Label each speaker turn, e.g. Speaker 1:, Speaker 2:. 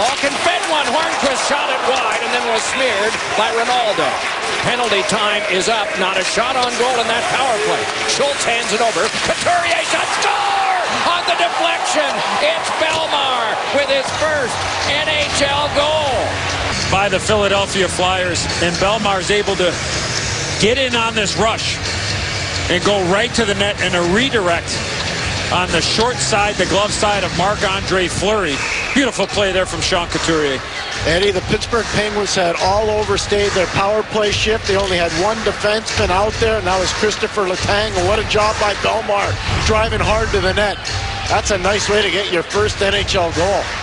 Speaker 1: Malkin fed one. Hornqvist shot it wide and then was smeared by Rinaldo. Penalty time is up. Not a shot on goal in that power play. Schultz hands it over. Couturier shot. Score! On the deflection. It's Bellemare with his first NHL goal.
Speaker 2: By the Philadelphia Flyers. And Bellemare's able to get in on this rush and go right to the net and a redirect on the short side, the glove side of Marc-Andre Fleury. Beautiful play there from Sean Couturier.
Speaker 3: Eddie, the Pittsburgh Penguins had all overstayed their power play shift. They only had one defenseman out there, and that was Kristopher Letang. And what a job by Bellemare driving hard to the net. That's a nice way to get your first NHL goal.